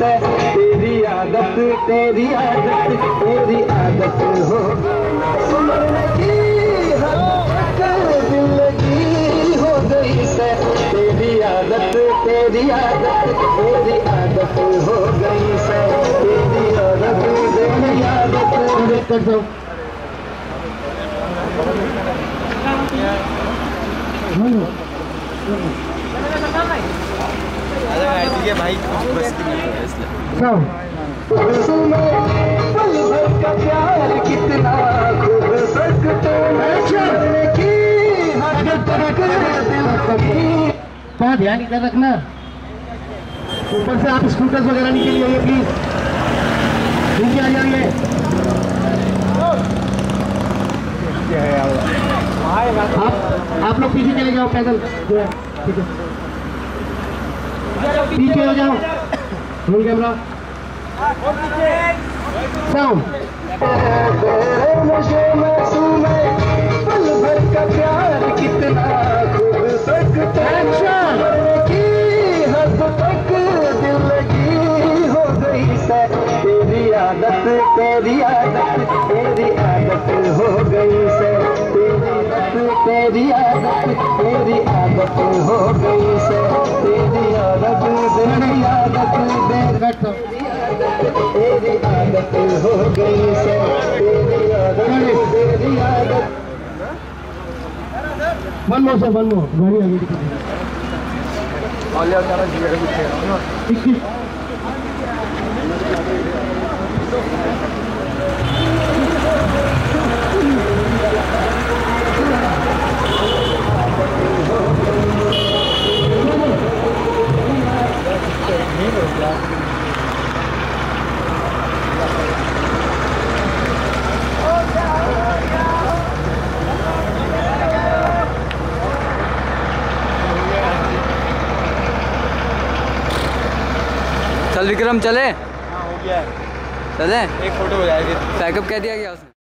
Yeah. عادت تیری عادت تیری عادت ہو۔ دل لگی ہو گئی سے تیری عادت تیری عادت تیری عادت ہو گئی سے۔ تیری عادت تیری عادت۔ تھوڑا دھیان ادھر رکھنا اوپر سے آپ اسکوٹر وغیرہ لے آئیے پلیز نیچے آ جائیے آپ آپ لوگ پیچھے چلے جاؤ پیدل ٹھیک ہے پیچھے ہو جاؤ رول کیمرہ ساؤنڈ تیرے مجھے معصوم ہے پل بھر کا پیار کتنا خوب سکتے ہیں کی حد تک دل لگی ہو گئی سے تیری عادت تیری عادت تیری عادت ہو گئی سے تیری عادت تیری عادت تیری عادت ہو گئی سے تیری عادت تیری عادت تیری عادت ہو گئی سے تیری عادت تیری عادت گاڑی آگے۔ اکیس۔ چل وکرم چلے؟ چلے؟ ایک فوٹو ہو جائے گی پیک اپ کہہ دیا گیا اس نے۔